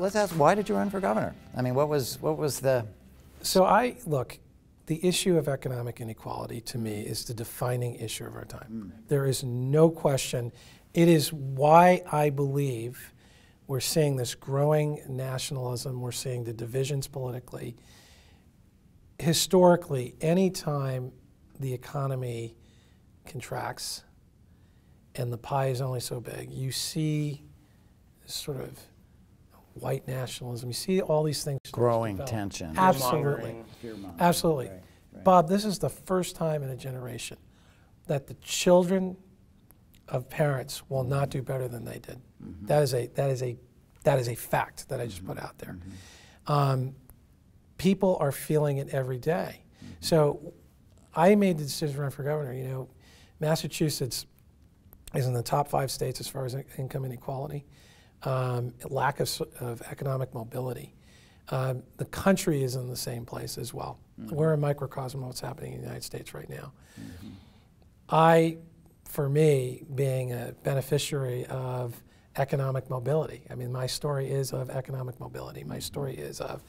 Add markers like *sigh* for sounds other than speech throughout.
let's ask, why did you run for governor? I mean, what was what was the? So I look, the issue of economic inequality to me is the defining issue of our time. Mm. There is no question. It is why I believe we're seeing this growing nationalism. We're seeing the divisions politically. Historically, anytime the economy contracts and the pie is only so big, you see sort of white nationalism. You see all these things. Growing tension. Absolutely. Absolutely. Right, right. Bob, this is the first time in a generation that the children of parents will not do better than they did. Mm-hmm. That is a that is a that is a fact that I just mm-hmm. put out there. Mm-hmm. Um, people are feeling it every day. Mm-hmm. So I made the decision to run for governor. You know, Massachusetts is in the top five states as far as income inequality um, lack of, of, economic mobility. Um, the country is in the same place as well. Mm-hmm. We're a microcosm of what's happening in the United States right now. Mm-hmm. I, for me, being a beneficiary of economic mobility, I mean, my story is of economic mobility. My story is of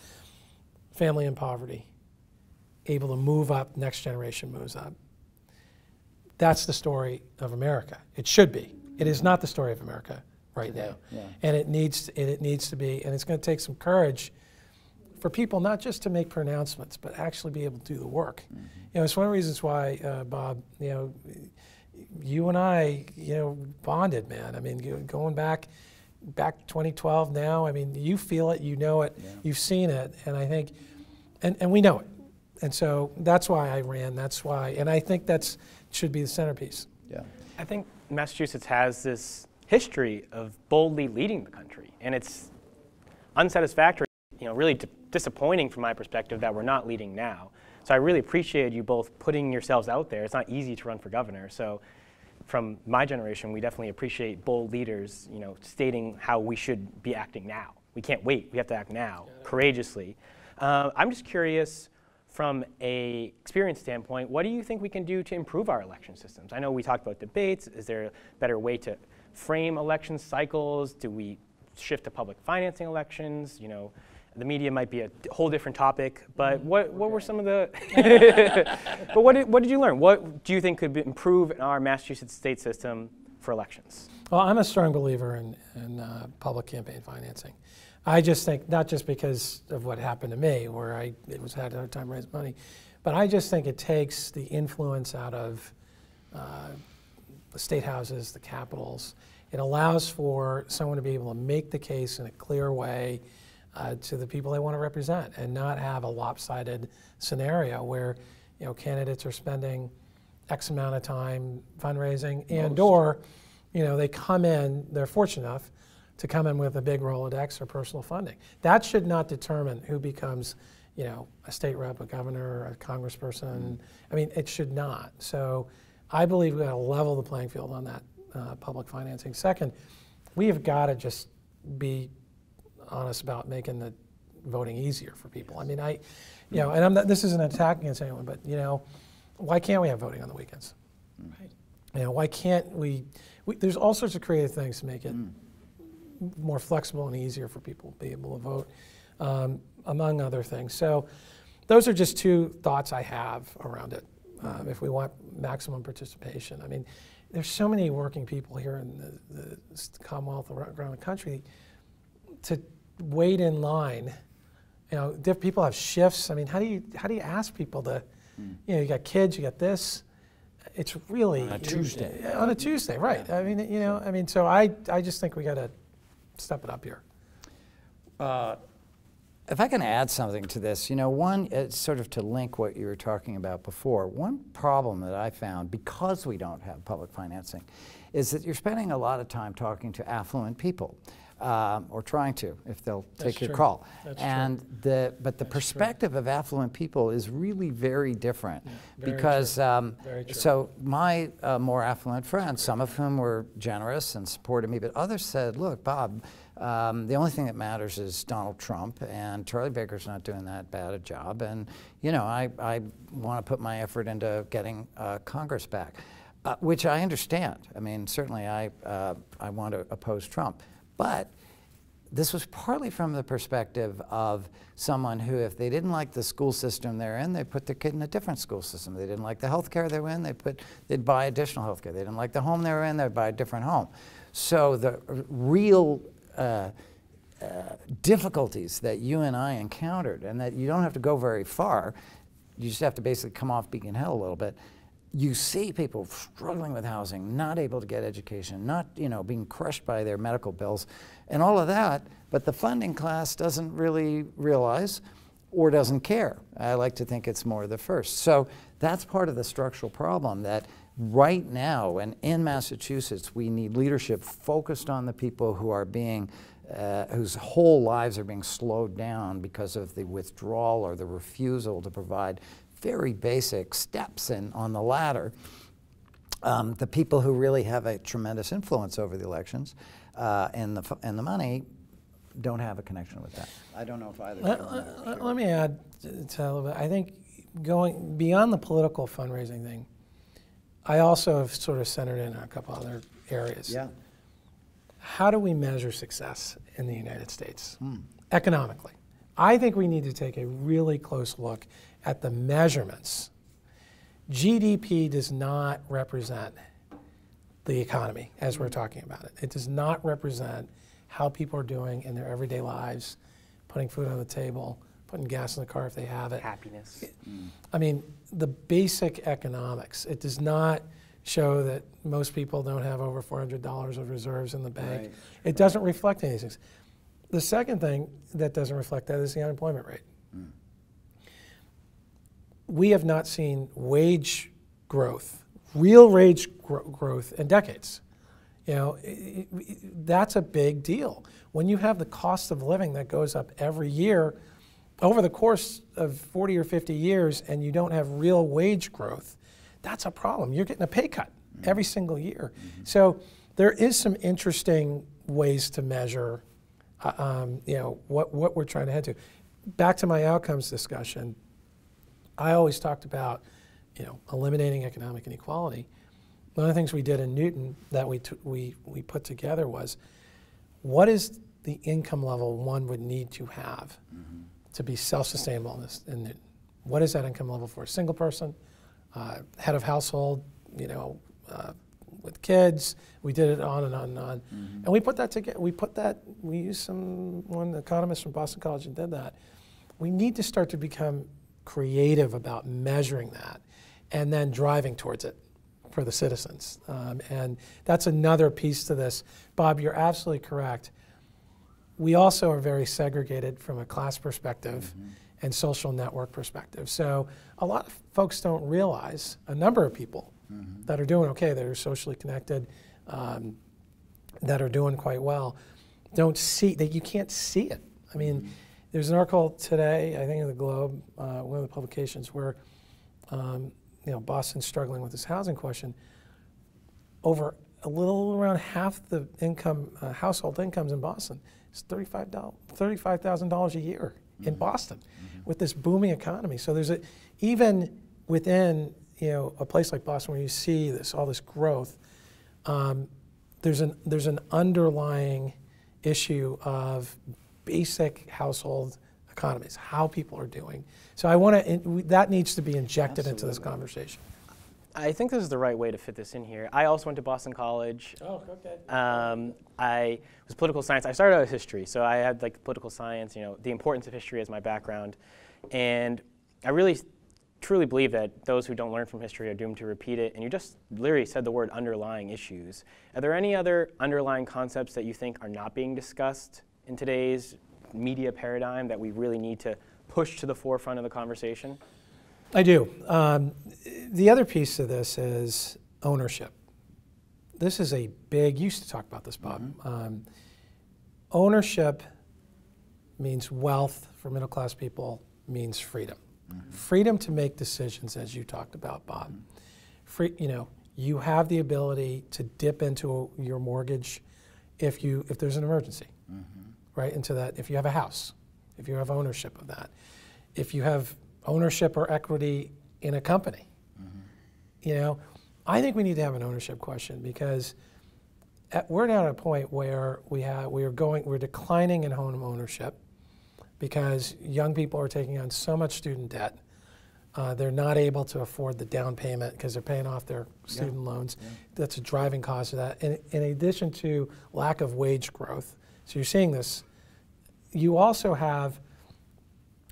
family in poverty, able to move up, next generation moves up. That's the story of America. It should be. It is not the story of America right now. Yeah. And it needs to, it needs to be, and it's going to take some courage for people not just to make pronouncements, but actually be able to do the work. Mm-hmm. You know, it's one of the reasons why, uh, Bob, you know, you and I, you know, bonded, man. I mean, going back, back 2012 now, I mean, you feel it, you know it, yeah. you've seen it, and I think, and, and we know it. And so that's why I ran, that's why, and I think that's should be the centerpiece. Yeah. I think Massachusetts has this history of boldly leading the country. And it's unsatisfactory, you know, really disappointing from my perspective that we're not leading now. So I really appreciate you both putting yourselves out there. It's not easy to run for governor. So from my generation, we definitely appreciate bold leaders, you know, stating how we should be acting now. We can't wait. We have to act now, courageously. Uh, I'm just curious, from a experience standpoint, what do you think we can do to improve our election systems? I know we talked about debates. Is there a better way to frame election cycles? Do we shift to public financing elections? You know, the media might be a whole different topic, but mm-hmm. what, what okay. were some of the, *laughs* *laughs* but what did, what did you learn? What do you think could improve in our Massachusetts state system for elections? Well, I'm a strong believer in, in uh, public campaign financing. I just think, not just because of what happened to me, where I it was had a hard time raising money, but I just think it takes the influence out of uh, the state houses, the capitals. It allows for someone to be able to make the case in a clear way uh, to the people they want to represent and not have a lopsided scenario where you know candidates are spending X amount of time fundraising Most. and or you know they come in, they're fortunate enough to come in with a big Rolodex or personal funding. That should not determine who becomes you know, a state rep, a governor, a congressperson. Mm. I mean, it should not. So I believe we've got to level the playing field on that uh, public financing. Second, we have got to just be honest about making the voting easier for people. I mean, I, you know, and I'm not, this isn't an attack against anyone, but you know, why can't we have voting on the weekends? Right. You know, why can't we, we There's all sorts of creative things to make it mm. more flexible and easier for people to be able to vote, um, among other things. So, those are just two thoughts I have around it um, if we want maximum participation. I mean, there's so many working people here in the, the Commonwealth around the country to wait in line. You know, people have shifts. I mean, how do you how do you ask people to? Mm. You know, you got kids, you got this. It's really on a Tuesday. On a Tuesday, right? Yeah. I mean, you know, I mean, so I I just think we got to step it up here. Uh, if I can add something to this, you know, one, it's sort of to link what you were talking about before, one problem that I found because we don't have public financing is that you're spending a lot of time talking to affluent people. Um, or trying to, if they'll That's take true. your call. That's and true. the but the That's perspective true. of affluent people is really very different yeah, very because um, so my uh, more affluent friends, some of whom were generous and supported me, but others said, "Look, Bob, um, the only thing that matters is Donald Trump, and Charlie Baker's not doing that bad a job. And, you know, I, I want to put my effort into getting uh, Congress back, uh, which I understand. I mean, certainly I, uh, I want to oppose Trump. But this was partly from the perspective of someone who, if they didn't like the school system they're in, they put their kid in a different school system. They didn't like the health care they were in, they put, they'd buy additional health care. They didn't like the home they were in, they'd buy a different home. So the real uh, uh, difficulties that you and I encountered, and that you don't have to go very far, you just have to basically come off Beacon Hill a little bit. You see people struggling with housing, not able to get education, not you know being crushed by their medical bills, and all of that. But the funding class doesn't really realize or doesn't care. I like to think it's more the first. So that's part of the structural problem that right now and in Massachusetts we need leadership focused on the people who are being uh, whose whole lives are being slowed down because of the withdrawal or the refusal to provide very basic steps in, on the ladder. Um, the people who really have a tremendous influence over the elections uh, and, the, and the money don't have a connection with that. I don't know if either. Let, let, let me add to a little bit. I think going beyond the political fundraising thing, I also have sort of centered in on a couple other areas. Yeah. How do we measure success in the United States mm. economically? I think we need to take a really close look at the measurements. GDP does not represent the economy as we're talking about it. It does not represent how people are doing in their everyday lives, putting food on the table, putting gas in the car if they have it. Happiness. I mean, the basic economics. It does not show that most people don't have over $400 of reserves in the bank. Right. It doesn't reflect any of these things. The second thing that doesn't reflect that is the unemployment rate. Mm. We have not seen wage growth, real wage gro growth in decades. You know, it, it, that's a big deal. When you have the cost of living that goes up every year over the course of 40 or 50 years and you don't have real wage growth, that's a problem. You're getting a pay cut every single year. Mm-hmm. So there is some interesting ways to measure, uh, um, you know, what, what we're trying to head to. Back to my outcomes discussion, I always talked about, you know, eliminating economic inequality. One of the things we did in Newton that we, we, we put together was what is the income level one would need to have mm-hmm. to be self-sustainable in, this, in Newton? What is that income level for a single person, uh, head of household, you know, uh, with kids. We did it on and on and on, mm-hmm. and we put that together. We put that. We used some one economist from Boston College and did that. We need to start to become creative about measuring that, and then driving towards it for the citizens. Um, and that's another piece to this. Bob, you're absolutely correct. We also are very segregated from a class perspective. Mm-hmm and social network perspective. So a lot of folks don't realize, a number of people mm-hmm. that are doing okay, that are socially connected, um, that are doing quite well, don't see that you can't see it. I mean, mm-hmm. there's an article today, I think in the Globe, uh, one of the publications, where um, you know Boston's struggling with this housing question. Over a little around half the income, uh, household incomes in Boston is $35,000 $35, a year mm-hmm. in Boston with this booming economy. So there's a, even within you know a place like Boston where you see this all this growth, um, there's an there's an underlying issue of basic household economies, how people are doing. So I want to that needs to be injected Absolutely. into this conversation. I think this is the right way to fit this in here. I also went to Boston College. Oh, okay. Um, I was political science. I started out with history, so I had like political science, you know, the importance of history as my background. And I really truly believe that those who don't learn from history are doomed to repeat it. And you just literally said the word underlying issues. Are there any other underlying concepts that you think are not being discussed in today's media paradigm that we really need to push to the forefront of the conversation? I do. Um, the other piece of this is ownership. This is a big, you used to talk about this, Bob. Mm-hmm. Um, ownership means wealth for middle class people, means freedom. Mm-hmm. Freedom to make decisions, as you talked about, Bob. Mm-hmm. Free, you know, you have the ability to dip into your mortgage if you if there's an emergency, mm-hmm. Right? Into that, if you have a house, if you have ownership of that, if you have ownership or equity in a company. Mm-hmm. You know, I think we need to have an ownership question because at, we're now at a point where we have we are going we're declining in home ownership because young people are taking on so much student debt. Uh, they're not able to afford the down payment because they're paying off their student loans. That's a driving cause of that. In, in addition to lack of wage growth, so you're seeing this. You also have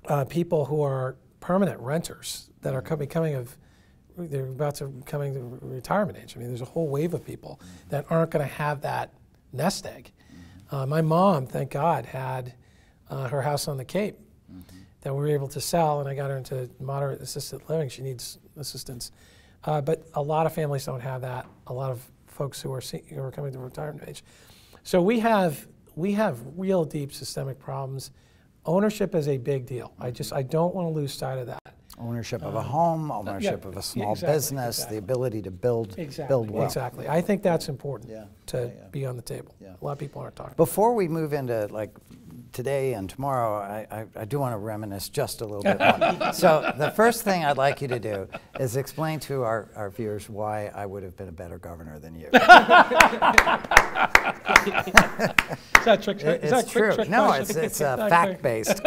uh, people who are permanent renters that are co- becoming of they're about to coming to retirement age. I mean, there's a whole wave of people that aren't going to have that nest egg. Uh, my mom, thank God, had uh, her house on the Cape that we were able to sell, and I got her into moderate assisted living. She needs assistance, uh, but a lot of families don't have that. A lot of folks who are who are coming to retirement age. So we have we have real deep systemic problems. Ownership is a big deal. I just I don't want to lose sight of that. Ownership of a um, home, ownership of a small exactly, business, exactly. the ability to build, Exactly. build wealth. Exactly. I think that's important Yeah, to yeah, yeah. be on the table. Yeah. A lot of people aren't talking. Before we move into like today and tomorrow, I, I, I do want to reminisce just a little bit *laughs* more. so the first thing I'd like you to do is explain to our, our viewers why I would have been a better governor than you. Is that trick? *laughs* It- is that it's quick true. trick No, question? it's, it's uh, fact quick. based.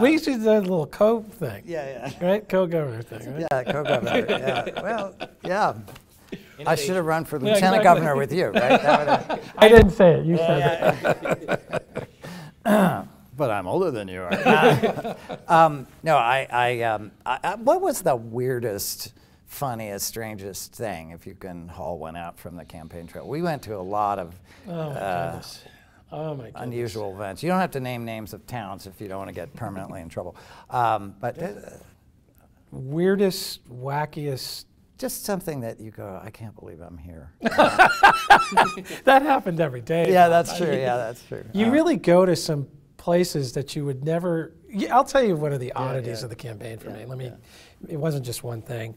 we used to do that little co thing. yeah, yeah. Right? Co governor thing, right? yeah. Yeah, co-governor. Yeah. *laughs* Well, yeah. I should have run for Yeah, lieutenant exactly. governor with you, right? Would've- *laughs* I didn't say it. You said it. *laughs* but I'm older than you are. *laughs* um, no, I, I, um, I, I, what was the weirdest, funniest, strangest thing, if you can haul one out from the campaign trail? We went to a lot of Oh uh. Oh my goodness. unusual events. You don't have to name names of towns if you don't want to get permanently in trouble. Um, but uh, Weirdest, wackiest. Just something that you go, I can't believe I'm here. *laughs* *laughs* That happened every day. yeah, that's true. Yeah, that's true. You Uh, really go to some places that you would never. Yeah, I'll tell you one of the oddities yeah. of the campaign for Yeah, me. Let me. yeah. It wasn't just one thing.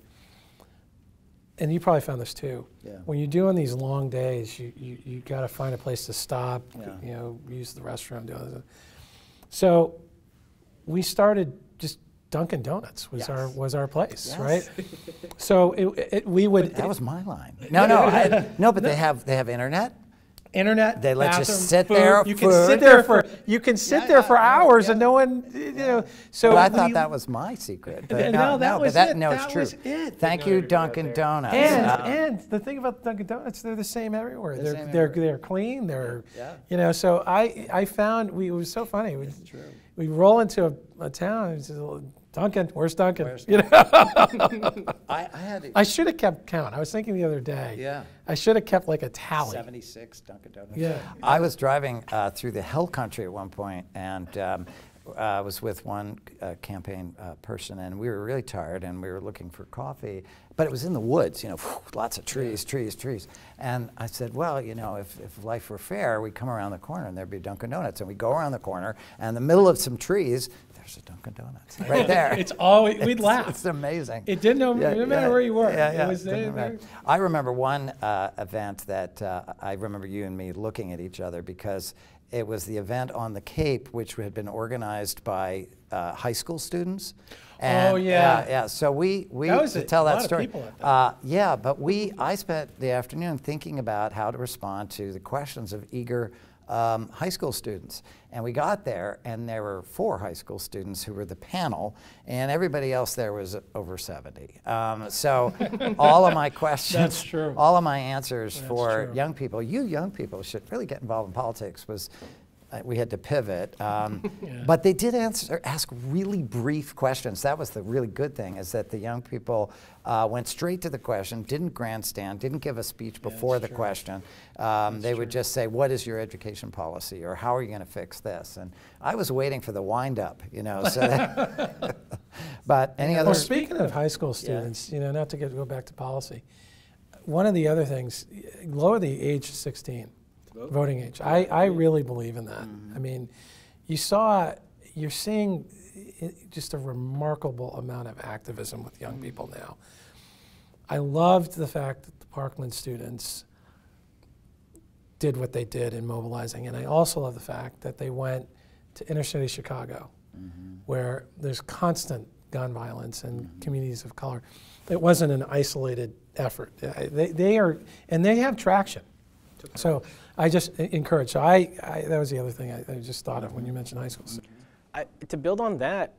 And you probably found this too. Yeah. When you're doing these long days, you you, you got to find a place to stop. Yeah. You know, use the restroom. Do other. So, we started just Dunkin' Donuts was our was our place, Yes. right? *laughs* So it, it, we would that was my line. *laughs* No, no, I, no. But they have they have internet. internet. They let you sit food. there, You can food. sit *laughs* there for you can sit Yeah, there yeah, for yeah, hours and no one you know. So But I thought we- that was my secret. But No, no, that no, was but that, it. no, That it's true. was it. Thank you, you were gonna go Dunkin' Donuts. and Uh, and the thing about Dunkin' Donuts, they're the same everywhere. The They're same they're everywhere. they're clean. They're Yeah. you know. So I I found we it was so funny. We, we roll into a, a town. And it's just, Dunkin', where's Dunkin'? Where's you know. *laughs* I, I had I should have kept count. I was thinking the other day. Yeah. I should have kept like a tally. 76 Dunkin' Donuts. Yeah. I was driving uh, through the hill country at one point, and um, I was with one uh, campaign uh, person, and we were really tired, and we were looking for coffee, but it was in the woods, you know, lots of trees, trees, trees. And I said, well, you know, if, if life were fair, we'd come around the corner, and there'd be Dunkin' Donuts, and we go around the corner, and in the middle of some trees, there's a Dunkin' Donuts right there. It's always we'd It's- laugh. It's amazing. It didn't it didn't matter where you were. Yeah, It yeah, was didn't there- matter. I remember one uh, event that uh, I remember you and me looking at each other because it was the event on the Cape, which had been organized by uh, high school students. Oh, yeah. yeah. So we we That to a tell that story. that. Uh, yeah, but we I spent the afternoon thinking about how to respond to the questions of eager um, high school students. And we got there, and there were four high school students who were the panel, and everybody else there was over 70. Um, so *laughs* all of my questions, all of my answers That's for true. young people, you young people should really get involved in politics, was we had to pivot. Um, *laughs* Yeah. But they did answer, ask really brief questions. That was the really good thing, is that the young people uh, went straight to the question, didn't grandstand, didn't give a speech before the true. question. Um, they would just say, "What is your education policy?" or "How are you going to fix this?" And I was waiting for the wind up, you know. So, that *laughs* *laughs* but any other? Well, speaking of high school students, you know, not to get, go back to policy, one of the other things, lower the age to 16, voting age. I, I really believe in that. Mm-hmm. I mean, you saw, you're seeing just a remarkable amount of activism with young mm-hmm. people now. I loved the fact that the Parkland students did what they did in mobilizing, and I also love the fact that they went to inner city Chicago, mm-hmm. where there's constant gun violence and communities of color. It wasn't an isolated effort. They, they are, and they have traction. So I just encourage. So I, I that was the other thing I, I just thought of when you mentioned high schools. I, to build on that,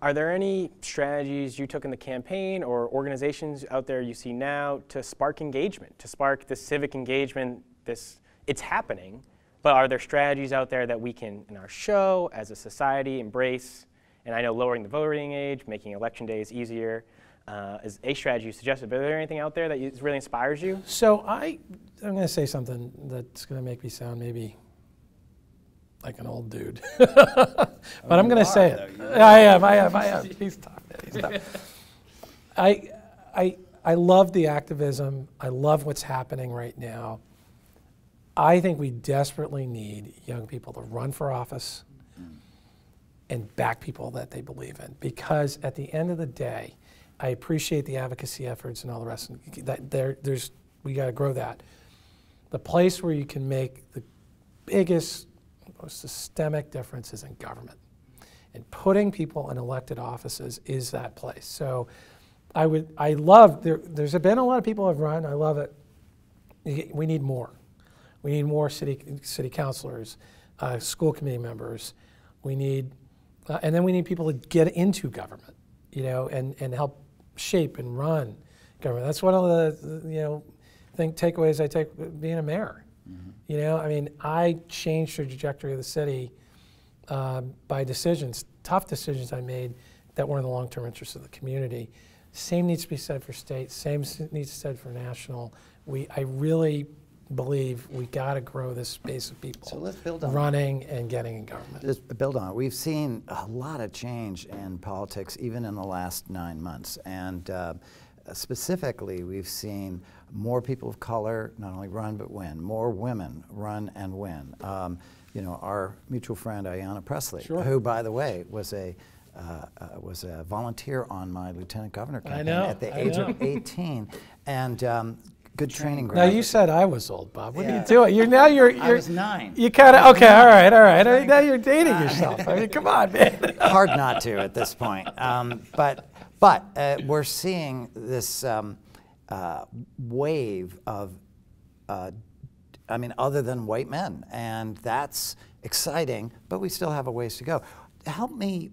are there any strategies you took in the campaign or organizations out there you see now to spark engagement, to spark this civic engagement? This it's happening, but are there strategies out there that we can, in our show, as a society, embrace? And I know lowering the voting age, making election days easier, uh, is a strategy you suggested. But is there anything out there that you, really inspires you? So I, I'm going to say something that's going to make me sound maybe like an old dude, *laughs* but I'm going to say it. I am. I am. I am. *laughs* He's tough. He's tough. I, I, I love the activism. I love what's happening right now. I think we desperately need young people to run for office and back people that they believe in. Because at the end of the day, I appreciate the advocacy efforts and all the rest. That there, there's we got to grow that. The place where you can make the biggest, most systemic difference is in government, and putting people in elected offices is that place. So, I would, I love. There, there's been a lot of people have run. I love it. We need more. We need more city city councilors, uh, school committee members. We need, uh, and then we need people to get into government, you know, and, and help shape and run government. That's one of the you know, think takeaways I take being a mayor. Mm-hmm. You know, I mean, I changed the trajectory of the city uh, by decisions, tough decisions I made that were in the long-term interest of the community. Same needs to be said for state. Same needs to be said for national. We, I really believe we got to grow this space of people so let's build on running and getting in government. Let's build on it. We've seen a lot of change in politics, even in the last nine months. And uh, specifically, we've seen more people of color not only run but win, more women run and win. Um, you know, our mutual friend Ayanna Pressley, sure. who, by the way, was a uh, uh, was a volunteer on my lieutenant governor campaign at the I age know. of 18, and um, good training ground. Now you said I was old, Bob. What are you doing? You're now you're you're I was nine. You kind of okay. All right, all right. I mean, now you're dating *laughs* yourself. I mean, come on, man. *laughs* hard not to at this point. Um, but but uh, we're seeing this um, uh, wave of, uh, I mean, other than white men, and that's exciting. But we still have a ways to go. Help me,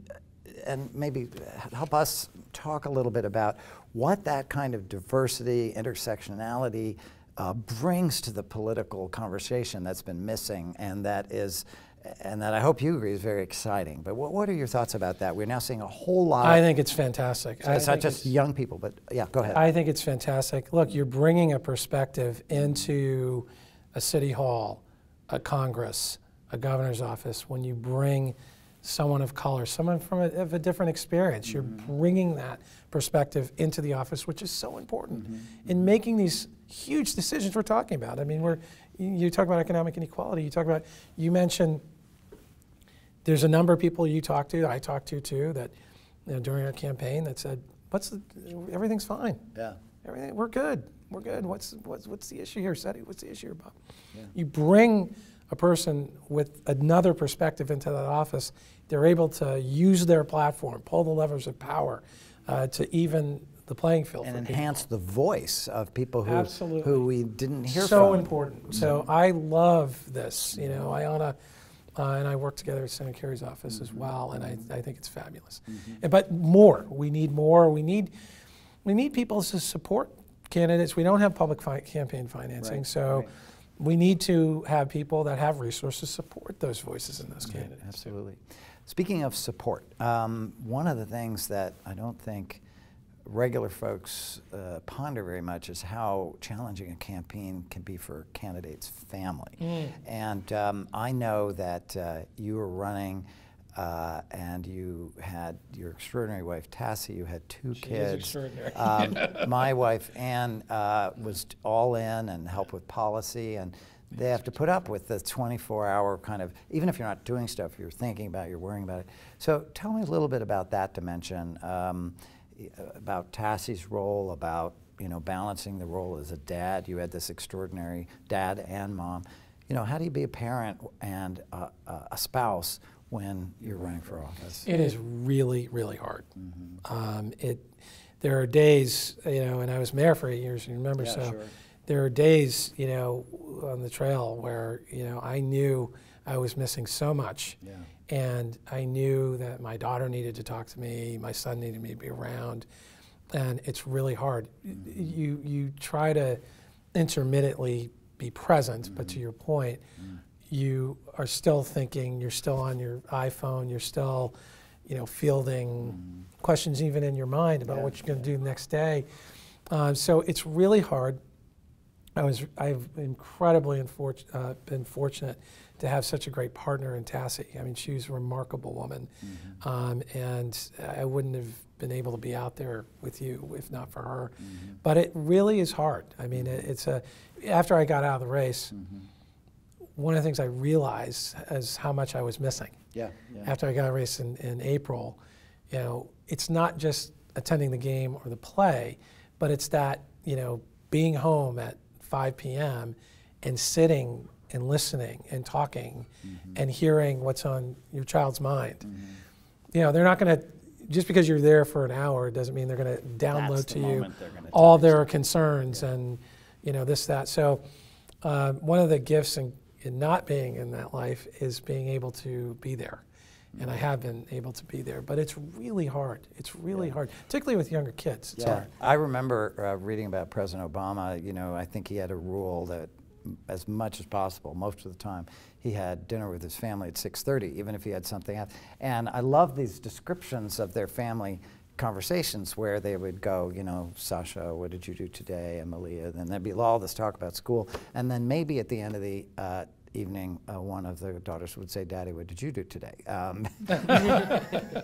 and maybe help us talk a little bit about what that kind of diversity, intersectionality. Uh, brings to the political conversation that's been missing, and that is and that I hope you agree is very exciting. But what, what are your thoughts about that? We're now seeing a whole lot. I think it's fantastic. I it's not just young people, but yeah, go ahead. I think it's fantastic. Look, you're bringing a perspective into a city hall, a Congress, a governor's office. When you bring someone of color, someone from a, of a different experience, you're mm-hmm. bringing that perspective into the office, which is so important mm-hmm. in making these huge decisions we're talking about. I mean, we're you, talk about economic inequality. You talk about you mentioned there's a number of people you talk to, I talked to too, that you know, during our campaign that said, "What's the, everything's fine." yeah. Everything, we're good. We're good. What's, what's, what's the issue here, Setti? What's the issue here, Bob? You bring a person with another perspective into that office, they're able to use their platform, pull the levers of power uh, to even the playing field. And for people. enhance the voice of people who Absolutely. who we didn't hear so from. important. So I love this. You know, Ayanna uh, and I work together at Senator Kerry's office as well, and I, I think it's fabulous. And- But more, we need more. We need we need people to support candidates. We don't have public fi- campaign financing, Right, so right. we need to have people that have resources support those voices and those candidates. Absolutely. Speaking of support, um, one of the things that I don't think regular folks uh, ponder very much is how challenging a campaign can be for a candidate's family. And um, I know that uh, you were running. Uh, and you had your extraordinary wife Tassie. You had two She is kids. extraordinary. Um, *laughs* my wife Anne uh, was all in and helped with policy, and they have to put up with the 24-hour kind of. Even if you're not doing stuff, you're thinking about, it, you're worrying about it. So tell me a little bit about that dimension, um, about Tassie's role, about you know balancing the role as a dad. You had this extraordinary dad and mom. You know, how do you be a parent and a, a a spouse when you're running for office? It is really, really hard. Mm-hmm. Um, it, there are days, you know, and I was mayor for eight years, you remember, Yeah, so sure. There are days, you know, on the trail where, you know, I knew I was missing so much. Yeah. And I knew that my daughter needed to talk to me, my son needed me to be around, and it's really hard. Mm-hmm. You, you try to intermittently be present, but to mm-hmm. your point, mm. you are still thinking, you're still on your iPhone, you're still, you know, fielding mm-hmm. questions even in your mind about Yeah, what you're going to do the next day. Um, so it's really hard. I was I've incredibly uh, been fortunate to have such a great partner in Tassie. I mean, she was a remarkable woman, um, and I wouldn't have been able to be out there with you if not for her. But it really is hard. I mean, it, it's a after I got out of the race, one of the things I realized is how much I was missing Yeah. yeah. after I got a race in, in April, you know, it's not just attending the game or the play, but it's that, you know, being home at 5 p.m. and sitting and listening and talking and hearing what's on your child's mind. You know, they're not going to, just because you're there for an hour doesn't mean they're going to download the to you moment they're gonna all tell you their concerns and, you know, this, that. So, uh, one of the gifts in, in not being in that life is being able to be there. And I have been able to be there, but it's really hard. It's really hard, particularly with younger kids. It's Yeah, hard. I remember uh, reading about President Obama. You know, I think he had a rule that, as much as possible, most of the time, he had dinner with his family at 6:30, even if he had something else. And I love these descriptions of their family conversations where they would go, you know, Sasha, what did you do today? And Malia, then there'd be all this talk about school, and then maybe at the end of the uh, evening, uh, one of the daughters would say, "Daddy, what did you do today?" Um, *laughs*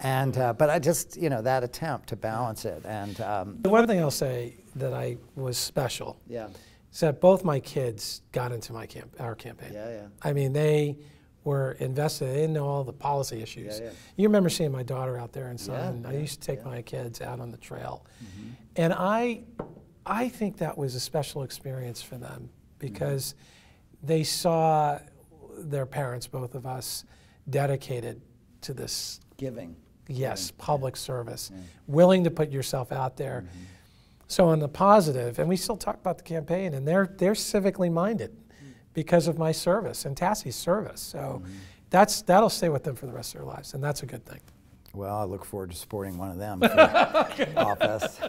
and uh, but I just, you know, that attempt to balance it, and um, The one thing I'll say that I was special yeah, is that both my kids got into my camp, our campaign. yeah, yeah. I mean, they were invested. They didn't know all the policy issues. Yeah, yeah. You remember seeing my daughter out there and son. Yeah, Mm-hmm. I used to take my kids out on the trail, and I, I think that was a special experience for them because they saw their parents, both of us, dedicated to this. Giving. Yes, public service, willing to put yourself out there. Mm-hmm. So on the positive, and we still talk about the campaign, and they're they're civically minded because of my service and Tassie's service. So mm-hmm. that's that'll stay with them for the rest of their lives, and that's a good thing. Well, I look forward to supporting one of them *laughs* for office.